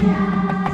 Glória.